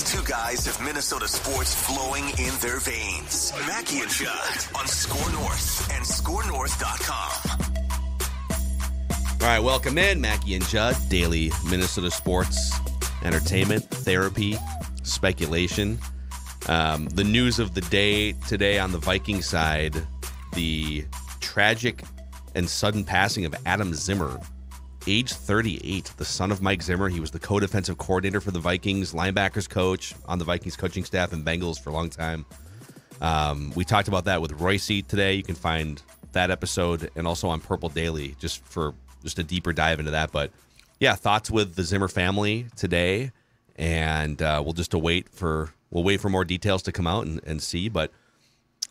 These two guys have Minnesota sports flowing in their veins. Mackey and Judd on SKOR North and SKORNorth.com. All right, welcome in, Mackey and Judd, daily Minnesota sports, entertainment, therapy, speculation. Um, the news of the day today on the Viking side, the tragic and sudden passing of Adam Zimmer, age 38, the son of Mike Zimmer. He was the co-defensive coordinator for the Vikings, linebackers coach on the Vikings coaching staff and Bengals for a long time. Um, we talked about that with Royce today. You can find that episode and also on Purple Daily just for just a deeper dive into that. But yeah, thoughts with the Zimmer family today, and uh, we'll just await for we'll wait for more details to come out and, and see. But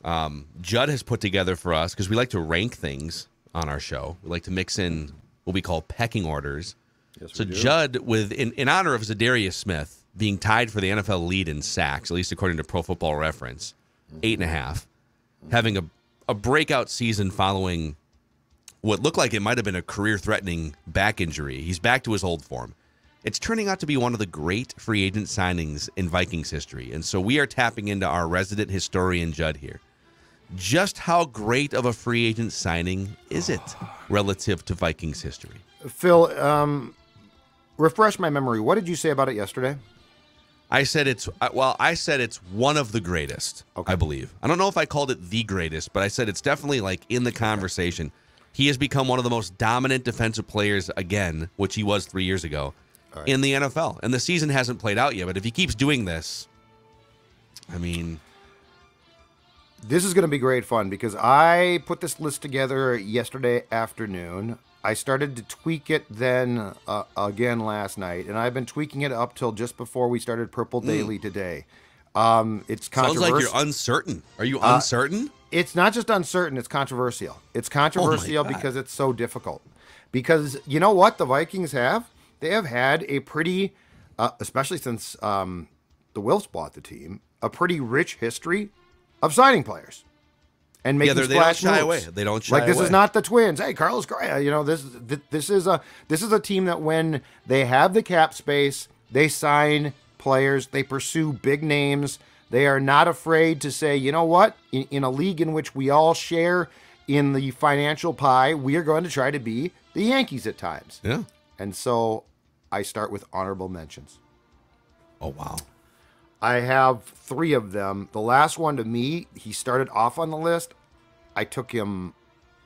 um, Judd has put together for us because we like to rank things on our show. We like to mix in what we call pecking orders. Yes, so. Judd, with in, in honor of Za'Darius Smith being tied for the NFL lead in sacks, at least according to Pro Football Reference, mm-hmm. eight and a half, having a a breakout season following what looked like it might have been a career-threatening back injury. He's back to his old form. It's turning out to be one of the great free agent signings in Vikings history, and so we are tapping into our resident historian Judd here. Just how great of a free agent signing is it relative to Vikings history? Phil, um, refresh my memory. What did you say about it yesterday? I said it's uh, well. I said it's one of the greatest. Okay. I believe. I don't know if I called it the greatest, but I said it's definitely like in the conversation. He has become one of the most dominant defensive players again, which he was three years ago in the NFL. And the season hasn't played out yet, but if he keeps doing this, I mean, This is going to be great fun because I put this list together yesterday afternoon. I started to tweak it then uh, again last night, and I've been tweaking it up till just before we started Purple Daily today. Um, it's Hmm. sounds like you're uncertain. Are you Uh, uncertain? it's not just uncertain, it's controversial. It's controversial God. because it's so difficult. Because you know what the Vikings have? They have had a pretty, uh, especially since um, the Wilfs bought the team, a pretty rich history of signing players and making don't splash shy moves. away. They don't shy like this away. is not the Twins. Hey, Carlos Correa. You know this. th- This is a this is a team that when they have the cap space, they sign players. They pursue big names. They are not afraid to say, you know what? In, in a league in which we all share in the financial pie, we are going to try to be the Yankees at times. Yeah. And so, I start with honorable mentions. Oh wow. I have three of them. The last one to me, he started off on the list. I took him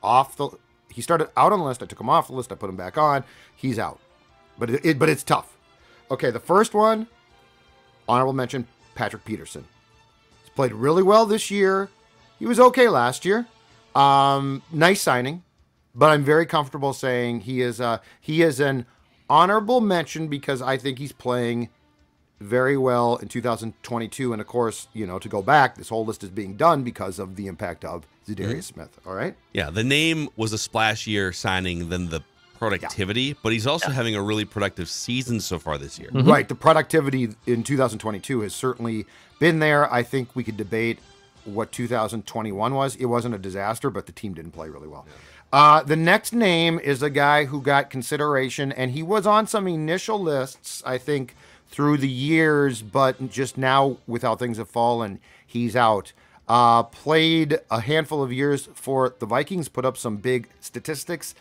off the. He started out on the list. I took him off the list. I put him back on. He's out. But it, it but it's tough. Okay, the first one, honorable mention, Patrick Peterson. He's played really well this year. He was okay last year. Um, nice signing, but I'm very comfortable saying he is uh he is an honorable mention because I think he's playing very well in 2022. And of course, you know, to go back, this whole list is being done because of the impact of Za'Darius Smith. All right. Yeah, the name was a splashier signing than the productivity, but he's also having a really productive season so far this year. Right. The productivity in 2022 has certainly been there. I think we could debate what 2021 was. It wasn't a disaster, but the team didn't play really well. Uh, the next name is a guy who got consideration, and he was on some initial lists, I think, through the years, but just now, with how things have fallen, he's out. Uh, played a handful of years for the Vikings, put up some big statistics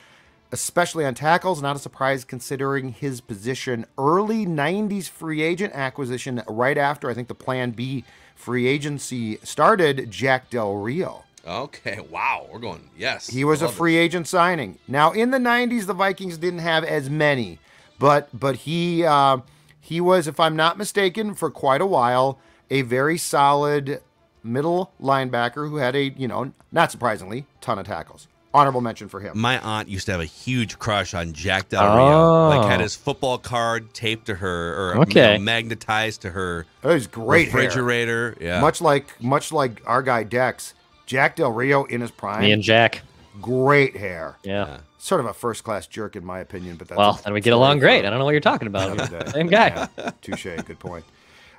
especially on tackles. Not a surprise considering his position. Early 90s free agent acquisition right after I think the Plan B free agency started, Jack Del Rio. Okay, wow, we're going. Yes, He was a love it. free agent signing. Now in the 90s the Vikings didn't have as many, but but he uh, he was if I'm not mistaken for quite a while a very solid middle linebacker who had a, you know, not surprisingly, ton of tackles. Honorable mention for him. My aunt used to have a huge crush on Jack Del Rio. Like had Oh. his football card taped to her or you Okay. know, magnetized to her It was great hair. refrigerator. Yeah. Much like much like our guy Dex, Jack Del Rio in his prime, Me and Jack. great hair. Yeah. Sort of a first class jerk in my opinion, but that's Well, a then we get along great. I don't know what you're talking about. Same guy. Yeah, touche. Good point.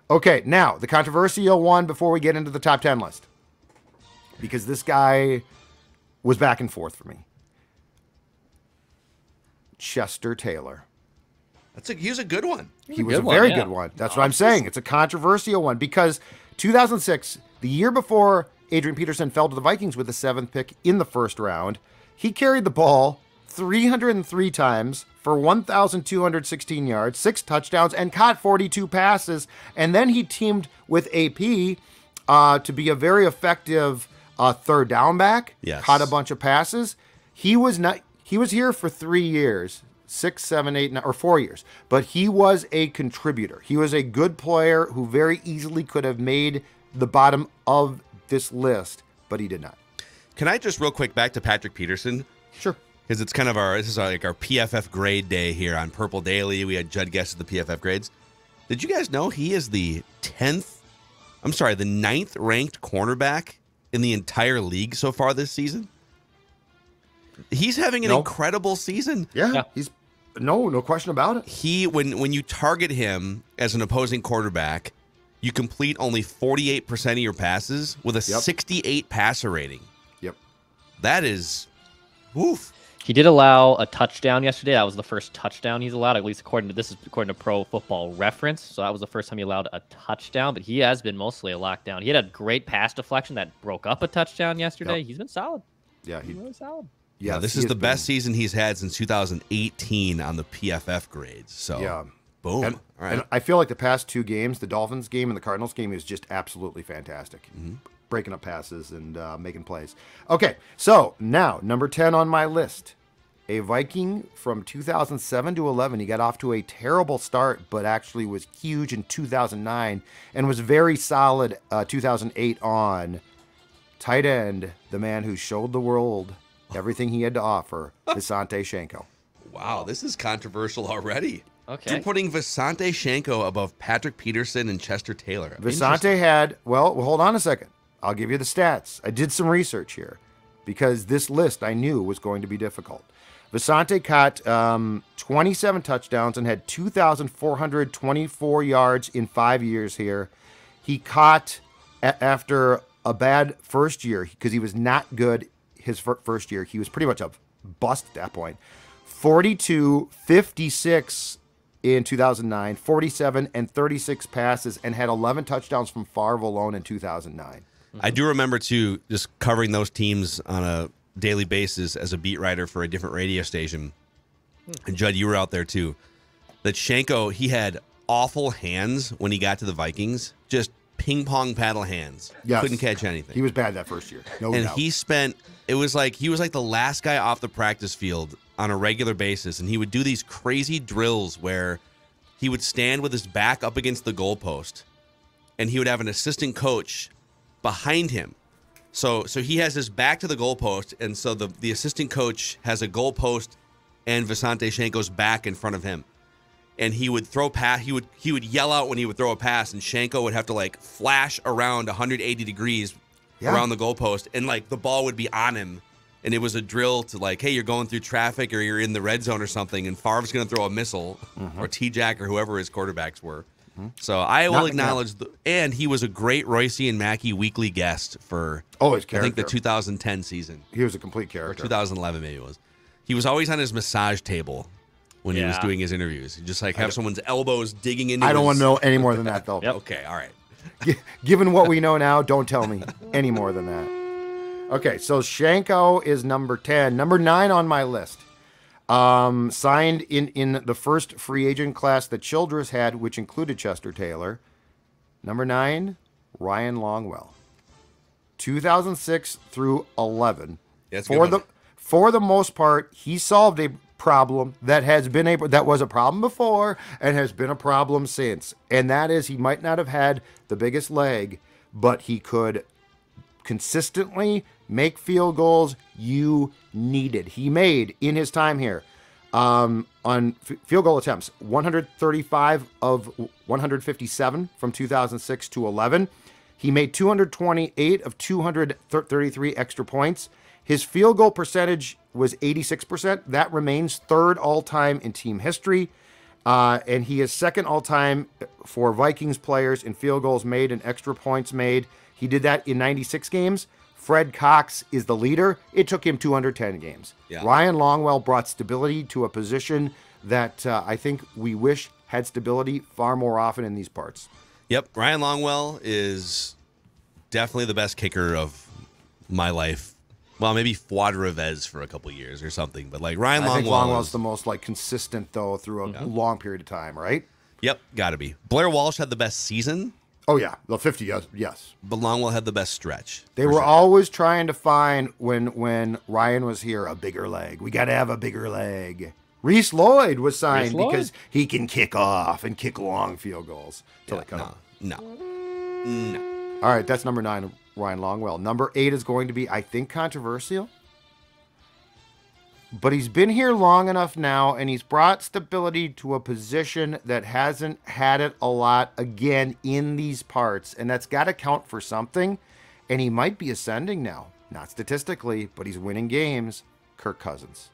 Okay, now the controversial one before we get into the top ten list, because this guy was back and forth for me. Chester Taylor. That's a, he was a good one. He was a good one, very yeah. good one. That's oh, what I'm saying. It's a controversial one because 2006, the year before Adrian Peterson fell to the Vikings with the seventh pick in the first round, he carried the ball 303 times for 1,216 yards, six touchdowns, and caught 42 passes. And then he teamed with AP uh, to be a very effective uh, third down back. Yes. Caught a bunch of passes. He was not. He was here for three years, six, seven, eight, nine, or four years. But he was a contributor. He was a good player who very easily could have made the bottom of this list, but he did not. Can I just real quick back to Patrick Peterson? Sure. Because it's kind of our this is like our PFF grade day here on Purple Daily. We had Judd guesses the PFF grades. Did you guys know he is the tenth? I'm sorry, the ninth ranked cornerback in the entire league so far this season. He's having an No. incredible season. Yeah, Yeah. he's no, no question about it. He when when you target him as an opposing quarterback, you complete only 48% of your passes with a Yep. 68 passer rating. Yep. That is woof. He did allow a touchdown yesterday. That was the first touchdown he's allowed, at least according to this is according to Pro Football Reference. So that was the first time he allowed a touchdown. But he has been mostly a lockdown. He had a great pass deflection that broke up a touchdown yesterday. Yep. He's been solid. Yeah, he, Really solid. Yeah, yes, this is the been- best season he's had since 2018 on the PFF grades. So, Yeah. boom. And, All right. and I feel like the past two games, the Dolphins game and the Cardinals game, is just absolutely fantastic. Mm-hmm. Breaking up passes and uh, making plays. Okay, so now number 10 on my list. A Viking from 2007 to 11. He got off to a terrible start, but actually was huge in 2009 and was very solid uh, 2008 on. Tight end, the man who showed the world everything he had to offer, Visanthe Shiancoe. wow, this is controversial already. Okay. You're putting Visanthe Shiancoe above Patrick Peterson and Chester Taylor. Visanthe had, well, well, hold on a second. I'll give you the stats. I did some research here because this list I knew was going to be difficult. Visanthe caught um, 27 touchdowns and had 2,424 yards in five years here. He caught, a- after a bad first year, because he was not good his fir- first year, he was pretty much a bust at that point. 42, 56 in 2009, 47 and 36 passes, and had 11 touchdowns from Favre alone in 2009. I do remember too, just covering those teams on a daily basis as a beat writer for a different radio station. Hmm. And Judd, you were out there too. That Shiancoe, he had awful hands when he got to the Vikings, just ping pong paddle hands. Yes. Couldn't catch anything. He was bad that first year. No and doubt. he spent it was like he was like the last guy off the practice field on a regular basis and he would do these crazy drills where he would stand with his back up against the goalpost and he would have an assistant coach behind him so so he has his back to the goalpost and so the the assistant coach has a goalpost and Visanthe Shiancoe's back in front of him and he would throw pass he would he would yell out when he would throw a pass and Shiancoe would have to like flash around 180 degrees Yeah. around the goalpost and like the ball would be on him and it was a drill to like hey you're going through traffic or you're in the red zone or something and Favre's going to throw a missile Mm-hmm. or T-Jack or whoever his quarterbacks were so I will Not- acknowledge the, and he was a great Royce and Mackey weekly guest for Oh, his I think the 2010 season he was a complete or character. 2011 maybe it was he was always on his massage table when he was doing his interviews He'd just like have someone's elbows digging into I don't his- want to know any more than that, though. Yep. okay all right G- Given what we know now, don't tell me any more than that. Okay, so Shiancoe is number 10. Number 9 on my list. Um, signed in, in the first free agent class that Childress had, which included Chester Taylor. Number 9, Ryan Longwell. 2006 through 11. Yeah, that's for the one. for the most part, he solved a problem that has been a that was a problem before and has been a problem since. And that is he might not have had the biggest leg, but he could consistently make field goals you needed. He made in his time here um, on f- field goal attempts 135 of 157 from 2006 to 11. He made 228 of 233 extra points. His field goal percentage was 86%. That remains third all time in team history. Uh, and he is second all time for Vikings players in field goals made and extra points made. He did that in 96 games. Fred Cox is the leader. It took him 210 games. Yeah. Ryan Longwell brought stability to a position that uh, I think we wish had stability far more often in these parts. Yep, Ryan Longwell is definitely the best kicker of my life. Well, maybe Fuad Reveiz for a couple years or something, but like Ryan I Longwell. think Longwell's is- the most like consistent though through a long period of time, right? Yep, got to be. Blair Walsh had the best season, Oh yeah, the 50 yes, yes. but Longwell had the best stretch. They were sure. always trying to find when when Ryan was here a bigger leg. We got to have a bigger leg. Rhys Lloyd was signed Rhys Lloyd? because he can kick off and kick long field goals. Till they cut him. no, no. All right, that's number nine, Ryan Longwell. Number eight is going to be, I think, controversial. But he's been here long enough now, and he's brought stability to a position that hasn't had it a lot again in these parts, and that's got to count for something. And he might be ascending now, not statistically, but he's winning games. Kirk Cousins.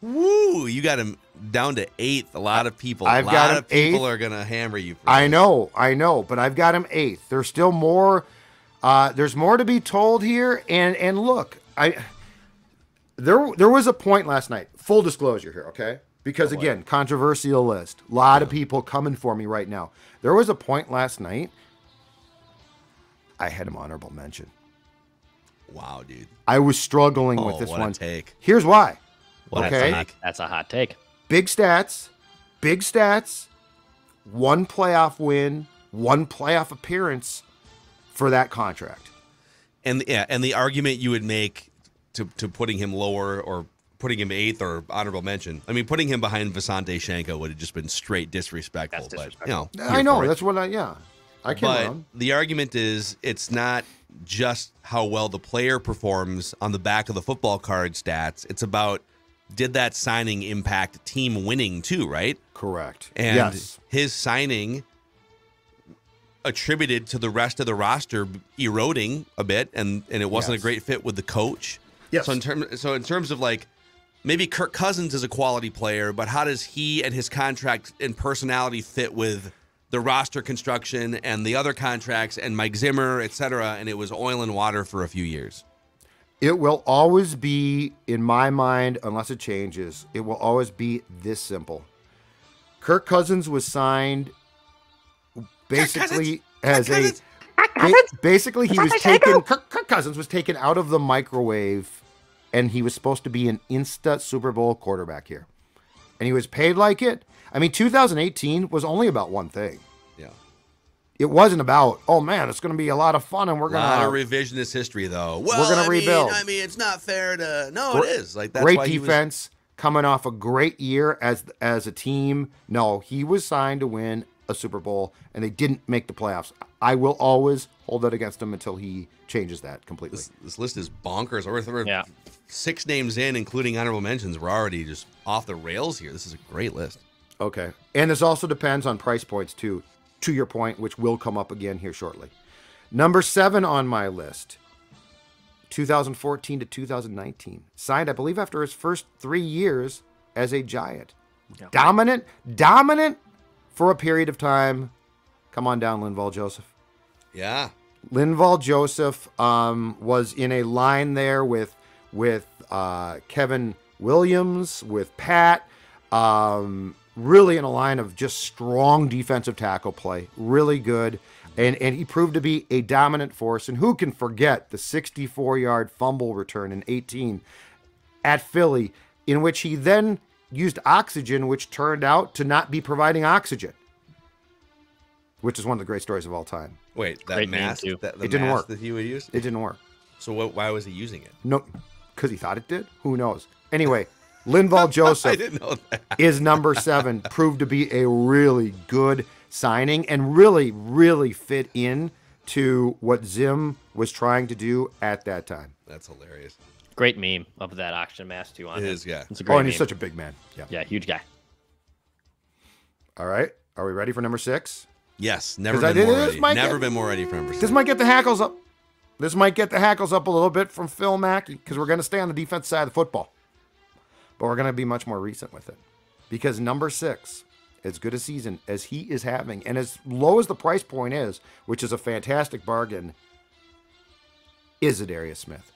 Woo! You got him down to eighth. A lot of people. I've a lot got of people eighth. are gonna hammer you. For I this. know, I know, but I've got him eighth. There's still more. Uh, there's more to be told here, and and look, I there there was a point last night. Full disclosure here, okay? Because again, controversial list. A lot of people coming for me right now. There was a point last night. I had him honorable mention. Wow, dude. I was struggling Oh, with this what a one. take. Here's why. Well, okay, that's, a hot, that's a hot take. big stats, big stats, one playoff win, one playoff appearance for that contract. And yeah, and the argument you would make to to putting him lower or putting him eighth or honorable mention. I mean, putting him behind Visanthe Shiancoe would have just been straight disrespectful. That's But you know, I know that's what I yeah. I came But around. the argument is it's not just how well the player performs on the back of the football card stats. It's about did that signing impact team winning too, right? Correct. And yes. his signing attributed to the rest of the roster eroding a bit and and it wasn't Yes. a great fit with the coach. Yes. So in terms so in terms of like maybe Kirk Cousins is a quality player, but how does he and his contract and personality fit with the roster construction and the other contracts and Mike Zimmer, et cetera? And it was oil and water for a few years. It will always be, in my mind, unless it changes, it will always be this simple. Kirk Cousins was signed basically as a. ba- basically, he was taken. Kirk, Kirk Cousins was taken out of the microwave, and he was supposed to be an insta Super Bowl quarterback here, and he was paid like it. I mean, 2018 was only about one thing. Yeah. It wasn't about, oh man, it's going to be a lot of fun, and we're A lot going of to revisionist history, though. Well, we're gonna I mean- rebuild. I mean, it's not fair to. No, it is. Like that's great why he was- defense coming off a great year as as a team. No, he was signed to win a Super Bowl, and they didn't make the playoffs. I will always hold that against him until he changes that completely. This, this list is bonkers. We're, we're Yeah. six names in, including honorable mentions. We're already just off the rails here. This is a great list. Okay, and this also depends on price points too. To your point, which will come up again here shortly. Number seven on my list. 2014 to 2019. Signed, I believe, after his first three years as a Giant. Dominant, dominant for a period of time. Come on down, Linval Joseph. Yeah. Linval Joseph um, was in a line there with with uh, Kevin Williams, with Pat. Um, really in a line of just strong defensive tackle play. Really good. And, and he proved to be a dominant force. And who can forget the 64 yard fumble return in 18 at Philly, in which he then used oxygen, which turned out to not be providing oxygen, which is one of the great stories of all time. Wait, that Great mask. That, the It didn't mask work. That he would use. It didn't work. So what, why was he using it? No, because he thought it did. Who knows? Anyway, Linval Joseph I didn't know that. is number seven. Proved to be a really good signing and really, really fit in to what Zim was trying to do at that time. That's hilarious. Great meme of that oxygen mask too on It him. is, yeah. It's a great Oh, and he's meme. such a big man. Yeah. yeah, huge guy. All right. Are we ready for number six? Yes, never 'Cause I been did- more this ready. Never get- been more ready for number six. This might get the hackles up. This might get the hackles up a little bit from Phil Mackey because we're going to stay on the defense side of the football. But we're going to be much more recent with it. Because number six, as good a season as he is having, and as low as the price point is, which is a fantastic bargain, is Adarius Smith.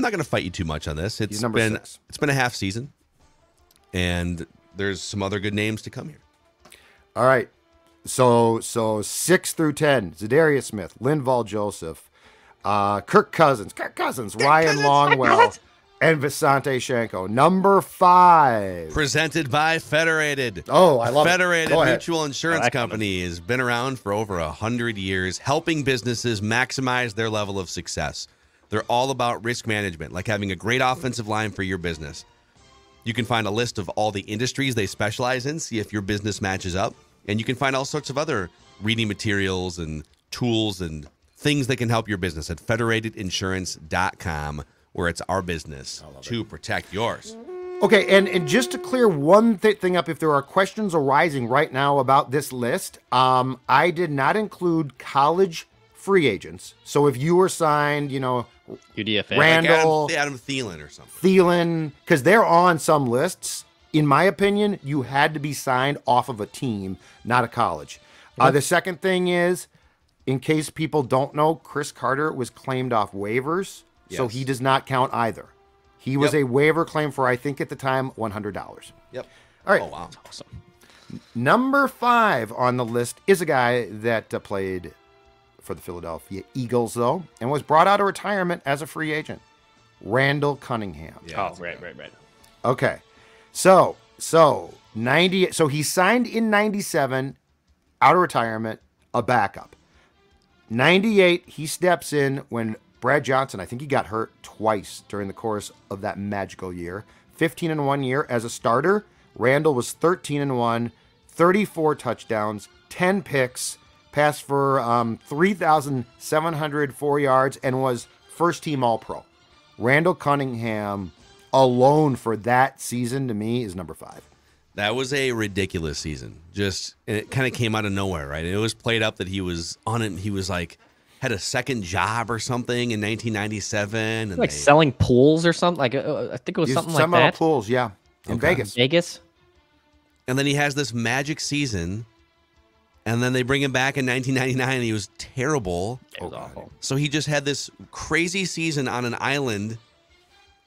I'm not going to fight you too much on this. It's number been six. it's been a half season, and there's some other good names to come here. All right. So so six through ten: Za'Darius Smith, Linval Joseph, uh, Kirk Cousins, Kirk Cousins, Ryan Longwell, and Visanthe Shiancoe. Number five. Presented by Federated. Oh, I love. Federated Go. Mutual Insurance that kind of- Company has been around for over a hundred years, helping businesses maximize their level of success. They're all about risk management, like having a great offensive line for your business. You can find a list of all the industries they specialize in, see if your business matches up, and you can find all sorts of other reading materials and tools and things that can help your business at federatedinsurance.com, where it's our business to protect yours. Okay, and, and just to clear one th- thing up, if there are questions arising right now about this list, um, I did not include college free agents. So if you were signed, you know, UDFA. Rand- Like Randall- Adam, Adam Thielen or something. Thielen, because they're on some lists. In my opinion, you had to be signed off of a team, not a college. Uh, the second thing is, in case people don't know, Cris Carter was claimed off waivers, so he does not count either. He was Yep. a waiver claim for, I think at the time, $100. Yep. All right. Oh wow. Awesome. Number five on the list is a guy that uh, played for the Philadelphia Eagles, though, and was brought out of retirement as a free agent. Randall Cunningham. Yeah, oh, right, okay. right, right. Okay. So, so 90 so he signed in 97 out of retirement, a backup. 98 he steps in when Brad Johnson, I think he got hurt twice during the course of that magical year. 15 and 1 year as a starter. Randall was 13 and 1, 34 touchdowns, 10 picks, passed for um, 3,704 yards, and was first team All Pro. Randall Cunningham alone for that season to me is number five. That was a ridiculous season. Just and it kind of came out of nowhere, right? And it was played up that he was on it. He was like had a second job or something in 1997, and Like they- selling pools or something. Like uh, I think it was something like that. the pools, yeah, in Okay. Vegas. Vegas. and then he has this magic season, and then they bring him back in 1999, and he was terrible. It was awful. So he just had this crazy season on an island,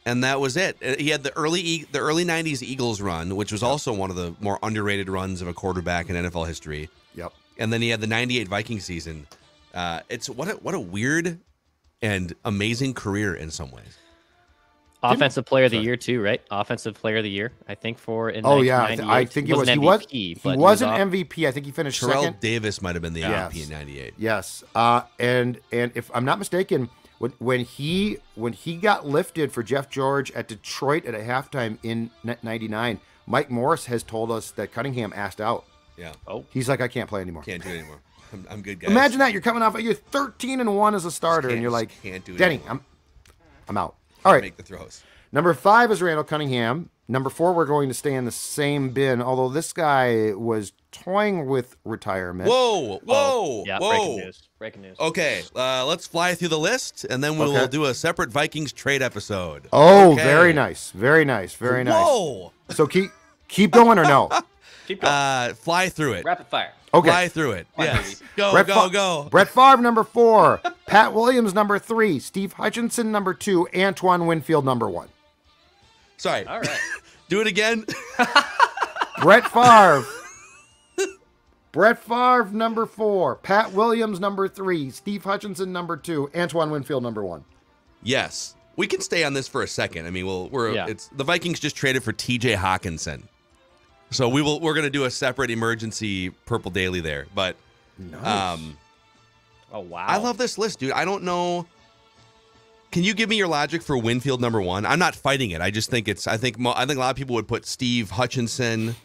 and that was it. Uh, He had the early the early '90s Eagles run, which was also one of the more underrated runs of a quarterback in NFL history. Yep. And then he had the '98 Viking season. Uh, it's what a, what a weird and amazing career in some ways. Offensive player of the year too, right? Offensive player of the year, I think for in Oh yeah, I, th- I think he was. wasn't He was. MVP, He was an off- MVP. I think he finished Terrell second. Davis might have been the Yes. MVP in '98. Yes. Uh, and and if I'm not mistaken, when when he when he got lifted for Jeff George at Detroit at a halftime in '99, Mike Morris has told us that Cunningham asked out. Yeah, Oh, He's like, I can't play anymore. can't do it anymore. I'm, I'm good, guys. Imagine that you're coming off. You're 13 and one as a starter, and you're like, can't do it Denny, anymore. I'm I'm out. All right. make the throws. Number five is Randall Cunningham. Number four, we're going to stay in the same bin, although this guy was toying with retirement. Whoa, whoa, oh, yeah. whoa. Breaking news. Breaking news. Okay, uh, let's fly through the list, and then we'll Okay. do a separate Vikings trade episode. Oh, Okay. very nice. Very nice. Very nice. Whoa! So keep keep going or no? Keep going. Uh, fly through it. Rapid fire. Okay. Fly through it. Yes. Go, Brett go, Fa- go. Brett Favre, number four. Pat Williams, number three. Steve Hutchinson, number two. Antoine Winfield, number one. Sorry. All right. Do it again. Brett Favre. Brett Favre, number four. Pat Williams, number three. Steve Hutchinson, number two. Antoine Winfield, number one. yes. We can stay on this for a second. I mean, we'll we're Yeah. it's the Vikings just traded for T.J. Hockenson, so we will we're gonna do a separate emergency purple daily there. But um, Oh wow. I love this list, dude. I don't know. Can you give me your logic for Winfield number one? I'm not fighting it. I just think it's. I think. I think a lot of people would put Steve Hutchinson.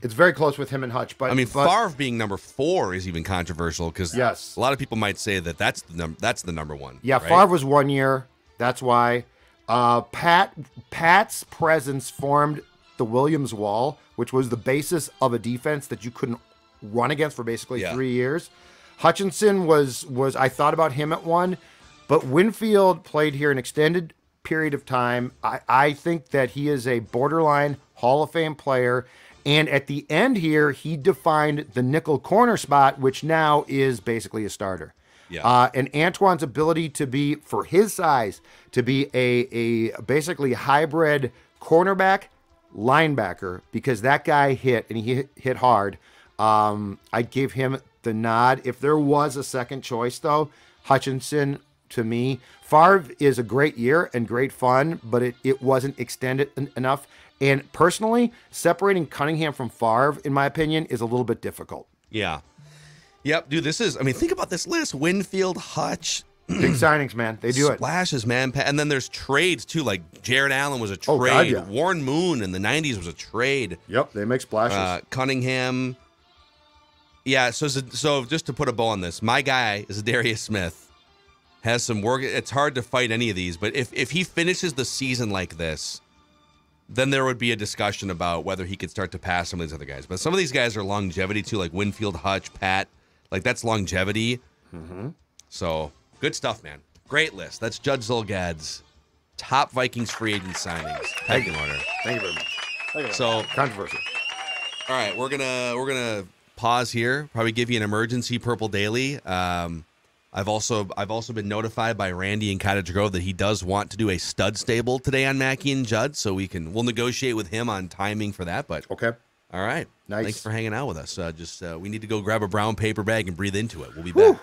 It's very close with him and Hutch, but I mean, but, Favre being number four is even controversial because Yes. a lot of people might say that that's the num- that's the number one. Yeah, right? Favre was one year. That's why. Uh, Pat Pat's presence formed the Williams wall, which was the basis of a defense that you couldn't run against for basically Yeah. three years. Hutchinson was was I thought about him at one, but Winfield played here an extended period of time. I, I think that he is a borderline Hall of Fame player. And at the end here, he defined the nickel corner spot, which now is basically a starter. Yeah. Uh, and Antoine's ability to be, for his size, to be a, a basically hybrid cornerback, linebacker because that guy hit and he hit, hard. Um, I'd give him the nod. If there was a second choice, though, Hutchinson to me, Favre is a great year and great fun, but it, it wasn't extended en- enough. And personally, separating Cunningham from Favre, in my opinion, is a little bit difficult. Yeah. Yep, dude. This is. I mean, think about this list: Winfield, Hutch, Big signings, man. They do it. splashes, man. And then there's trades too. Like Jared Allen was a trade. Oh, God, yeah. Warren Moon in the '90s was a trade. Yep, they make splashes. Uh, Cunningham. Yeah. So so just to put a bow on this, my guy is Darius Smith. Has some work. It's hard to fight any of these, but if if he finishes the season like this, then there would be a discussion about whether he could start to pass some of these other guys. But some of these guys are longevity too, like Winfield, Hutch, Pat. Like that's longevity. Mm-hmm. So good stuff, man. Great list. That's Judge Zulgad's top Vikings free agent signings. Pecking order. Thank you very much. So controversial. all right, we're gonna we're gonna pause here. Probably give you an emergency purple daily. Um, I've also I've also been notified by Randy in Cottage Grove that he does want to do a stud stable today on Mackey and Judd, so we can we'll negotiate with him on timing for that. But Okay. all right, Nice. Thanks for hanging out with us. Uh, just uh, we need to go grab a brown paper bag and breathe into it. We'll be back.